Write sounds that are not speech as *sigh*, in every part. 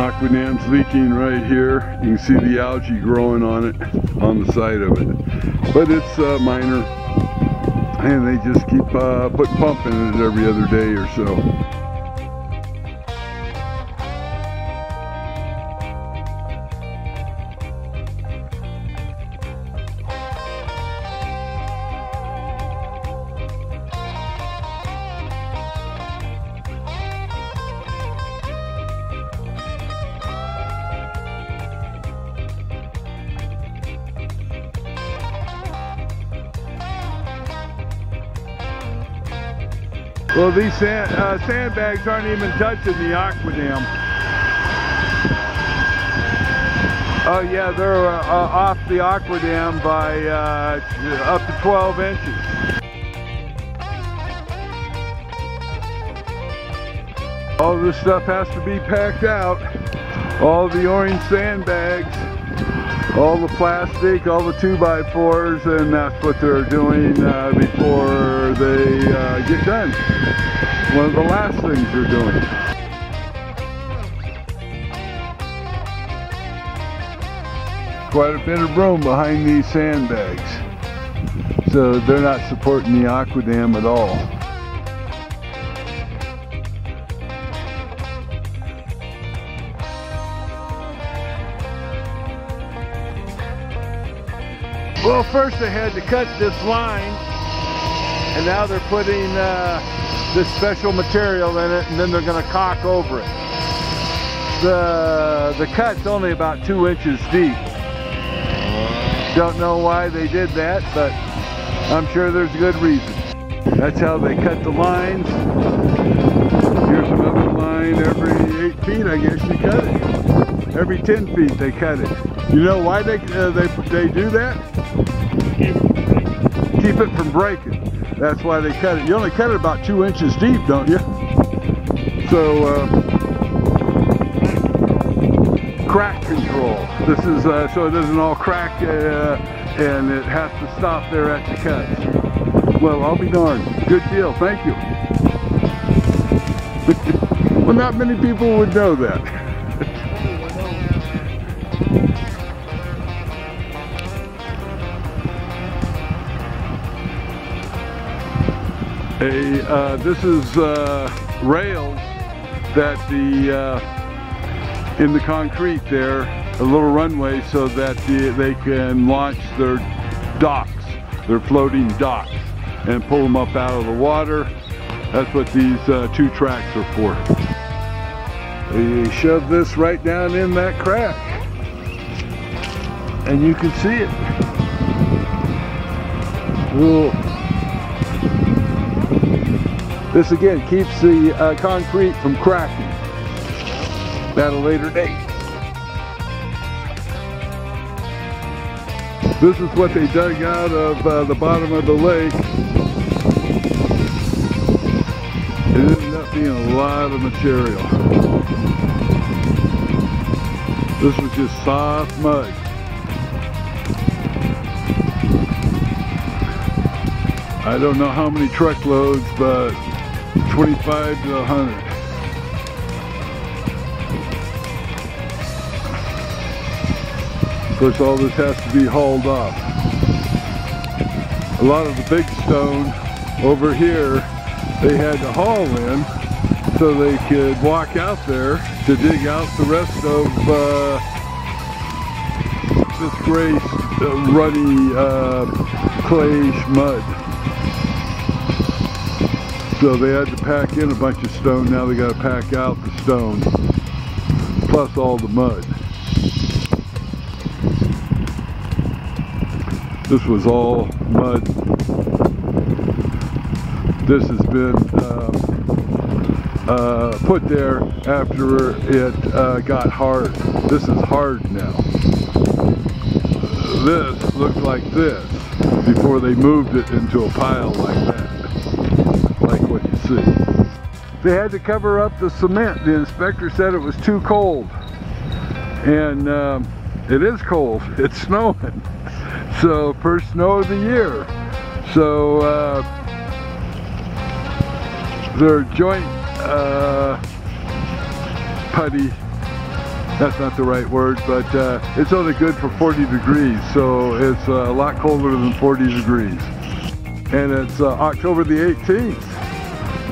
Aqua dam's leaking right here. You can see the algae growing on it, on the side of it. But it's uh, minor, and they just keep uh, putting pump in it every other day or so. Well, these sand, uh, sandbags aren't even touching the aquadam. Oh yeah, they're uh, uh, off the aquadam by uh, up to 12 inches. All this stuff has to be packed out. All the orange sandbags, all the plastic, all the 2x4s, and that's what they're doing uh, before they uh, get done one of the last things they're doing. Quite a bit of room behind these sandbags. So they're not supporting the aqua dam at all. Well, first they had to cut this line, and now they're putting uh, this special material in it and then they're going to caulk over it. The, the cut's only about two inches deep. Don't know why they did that, but I'm sure there's a good reason. That's how they cut the lines. Here's another line every eight feet, I guess you cut it. Every 10 feet they cut it. You know why they, uh, they, they do that? Keep it from breaking. That's why they cut it. You only cut it about two inches deep, don't you? So, uh, crack control. This is uh, so it doesn't all crack uh, and it has to stop there at the cuts. Well, I'll be darned. Good deal. Thank you. *laughs* well, not many people would know that. *laughs* a uh, this is uh, rails that the uh, in the concrete there a little runway so that the, they can launch their docks their floating docks and pull them up out of the water that's what these uh, two tracks are for they shove this right down in that crack and you can see it Ooh. This again keeps the uh, concrete from cracking at a later date. This is what they dug out of uh, the bottom of the lake. It ended up being a lot of material. This was just soft mud. I don't know how many truckloads, but 25 to 100. Of course, all this has to be hauled off. A lot of the big stone over here, they had to haul in so they could walk out there to dig out the rest of uh, this gray, uh, ruddy, uh, clayish mud. So they had to pack in a bunch of stone, now they got to pack out the stone, plus all the mud. This was all mud. This has been uh, uh, put there after it uh, got hard. This is hard now. This looked like this before they moved it into a pile like that see. They had to cover up the cement. The inspector said it was too cold. And um, it is cold. *laughs* It's snowing. *laughs* So first snow of the year. So uh, their joint uh, putty that's not the right word, but uh, it's only good for 40 degrees, so it's uh, a lot colder than 40 degrees. And it's uh, October the 18th.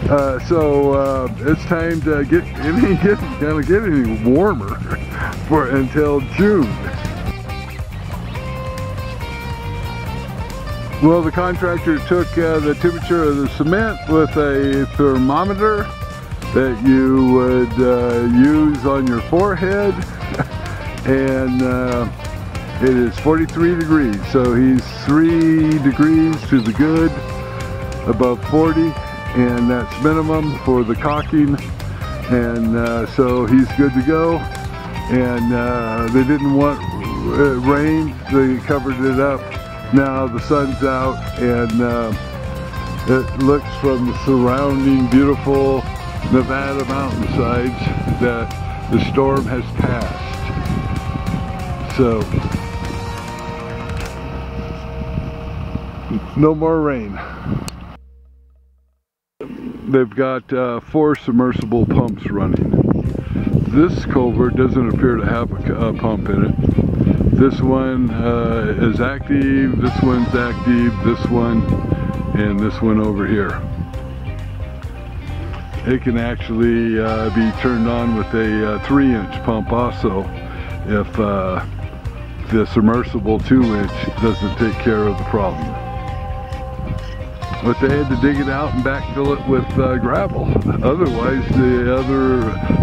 Uh, so uh, it's time to get ain't *laughs* getting, gonna get any warmer *laughs* for until June. Well, the contractor took uh, the temperature of the cement with a thermometer that you would uh, use on your forehead. *laughs* And uh, it is 43 degrees. So he's three degrees to the good above 40 and that's minimum for the caulking and uh, so he's good to go and uh, they didn't want uh, rain they covered it up now the sun's out and uh, it looks from the surrounding beautiful Nevada mountainsides that the storm has passed. So, no more rain. They've got uh, four submersible pumps running. This culvert doesn't appear to have a, a pump in it. This one uh, is active, this one's active, this one, and this one over here it can actually uh, be turned on with a uh, three inch pump also if uh, the submersible two inch doesn't take care of the problem. But they had to dig it out and backfill it with uh, gravel. Otherwise the other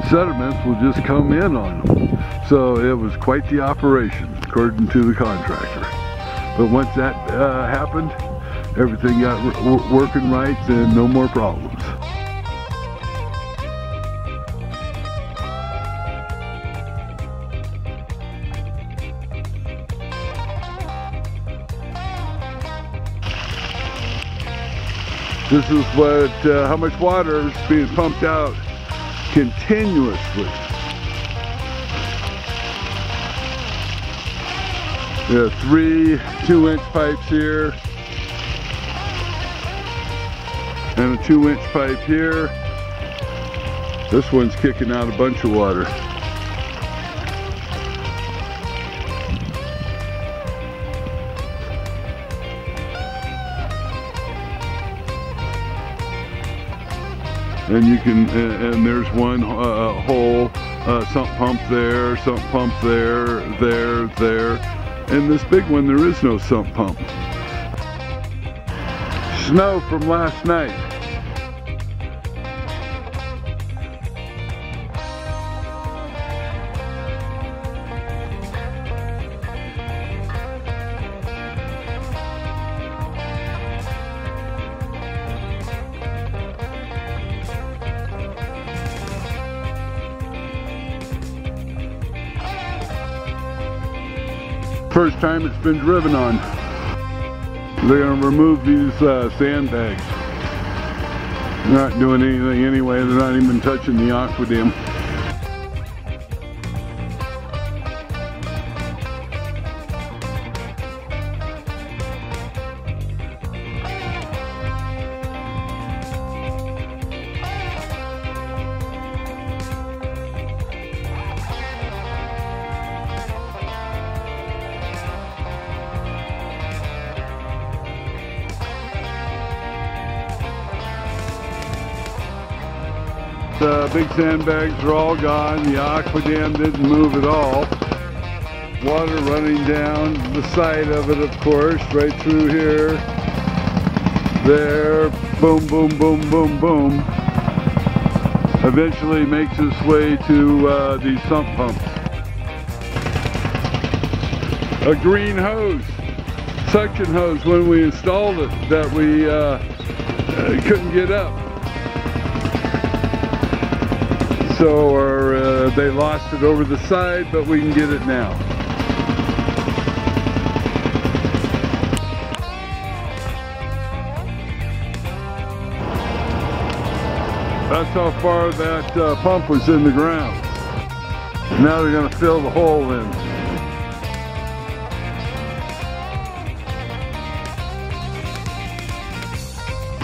sediments will just come in on them. So it was quite the operation according to the contractor. But once that uh, happened, everything got working right and no more problems. This is what, uh, how much water is being pumped out continuously. There are three two inch pipes here and a two inch pipe here. This one's kicking out a bunch of water. And you can and there's one uh, hole uh, sump pump there sump pump there there there. And this big one there is no sump pump. Snow from last night First time it's been driven on. They're going to remove these uh, sandbags. They're not doing anything anyway. They're not even touching the aqua dam. The big sandbags are all gone. The aqua dam didn't move at all. Water running down the side of it, of course, right through here. There, boom, boom, boom, boom, boom. Eventually makes its way to uh, these sump pumps. A green hose, suction hose when we installed it that we uh, couldn't get up. So or, uh, they lost it over the side, but we can get it now. That's how far that uh, pump was in the ground. Now they're going to fill the hole in.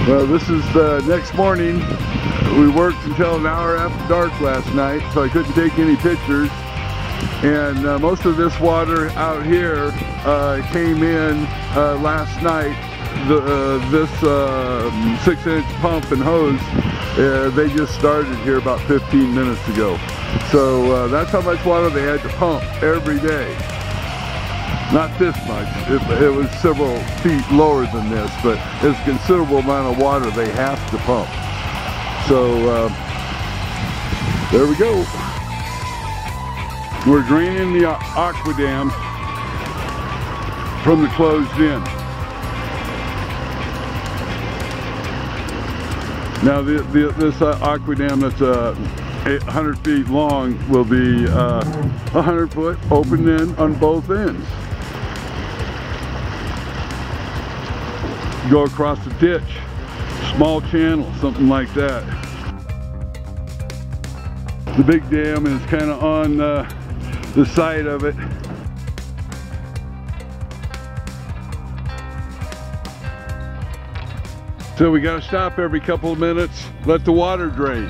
Well, this is the next morning we worked until an hour after dark last night, so I couldn't take any pictures. And uh, most of this water out here uh, came in uh, last night. The, uh, this uh, six inch pump and hose, uh, they just started here about 15 minutes ago. So that's how much water they had to pump every day. Not this much, it, it was several feet lower than this, but it's a considerable amount of water they have to pump. So there we go. We're draining the aqua dam from the closed in. Now the, the, this uh, aqua dam that's uh, 800 feet long will be uh, 100 foot open in on both ends. Go across the ditch, small channel, something like that. The big dam is kind of on uh, the side of it. So we got to stop every couple of minutes, let the water drain.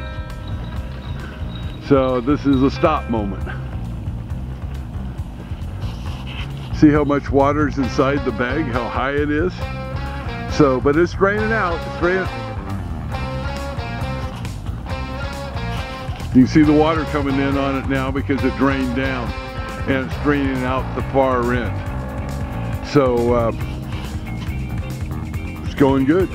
So this is a stop moment. See how much water is inside the bag, how high it is? So, but it's draining out, it's draining, You can see the water coming in on it now because it drained down and it's draining out the far end. So uh, it's going good.